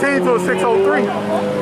618 to a 603.